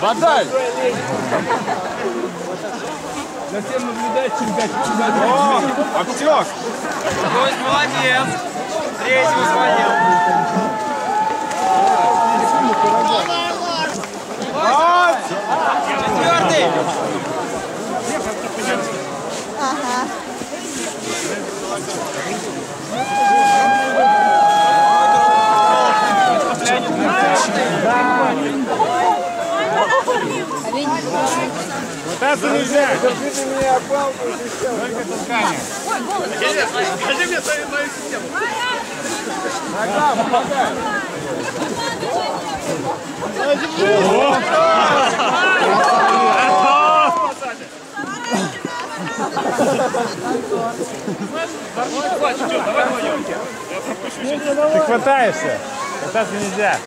Вода! Затем наблюдать чемпионат. О, Аптек! Гость молодец. Третьего. Вот! Четвертый. Вот это нельзя! Только толкание. Скажи мне свою мою систему. Нога, помогай! Ты хватаешься. Кататься нельзя.